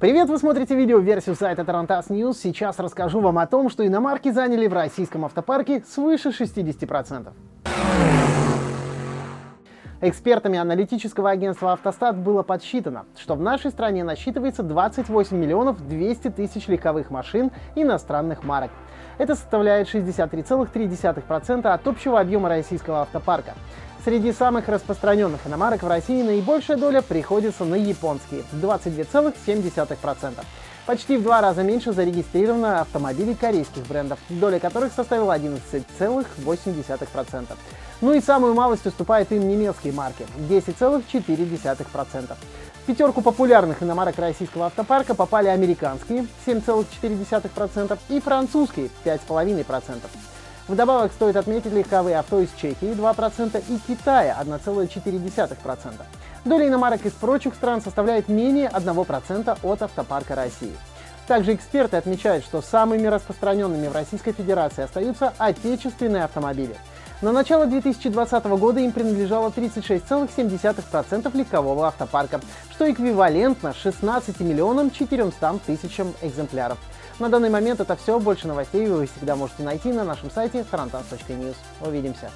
Привет, вы смотрите видео-версию сайта Tarantas News. Сейчас расскажу вам о том, что иномарки заняли в российском автопарке свыше 60%. Экспертами аналитического агентства «Автостат» было подсчитано, что в нашей стране насчитывается 28 миллионов 200 тысяч легковых машин иностранных марок. Это составляет 63,3% от общего объема российского автопарка. Среди самых распространенных иномарок в России наибольшая доля приходится на японские – 22,7%. Почти в два раза меньше зарегистрировано автомобилей корейских брендов, доля которых составила 11,8%. Ну и самую малость уступают им немецкие марки – 10,4%. В пятерку популярных иномарок российского автопарка попали американские – 7,4% и французские – 5,5%. Вдобавок стоит отметить легковые авто из Чехии 2% и Китая 1,4%. Доля иномарок из прочих стран составляет менее 1% от автопарка России. Также эксперты отмечают, что самыми распространенными в Российской Федерации остаются отечественные автомобили. На начало 2020 года им принадлежало 36,7% легкового автопарка, что эквивалентно 16 миллионам 400 тысячам экземпляров. На данный момент это все. Больше новостей вы всегда можете найти на нашем сайте tarantas.news. Увидимся!